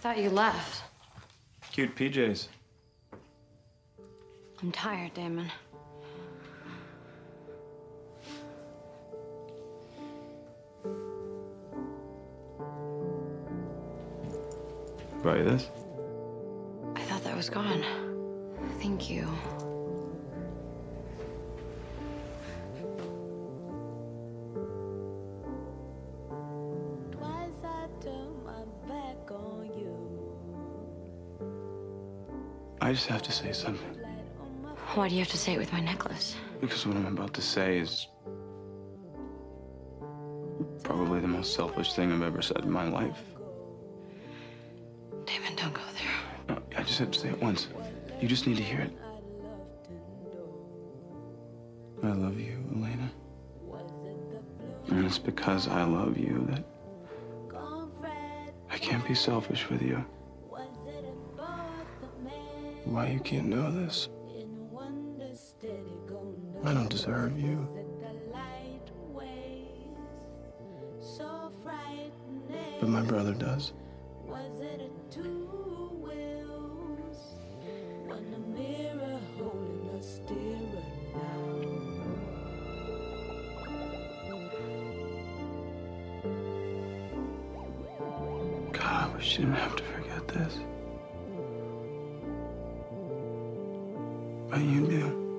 thought you left. Cute PJs. I'm tired, Damon. Buy you this? I thought that was gone. Thank you. I just have to say something. Light on my Why do you have to say it with my necklace? Because what I'm about to say is probably the most selfish thing I've ever said in my life. Damon, don't go there. No, I just have to say it once. You just need to hear it. I love you, Elena. And it's because I love you that I can't be selfish with you. Why you can't know this? I don't deserve you. But my brother does. God, we shouldn't have to forget this. Are you do.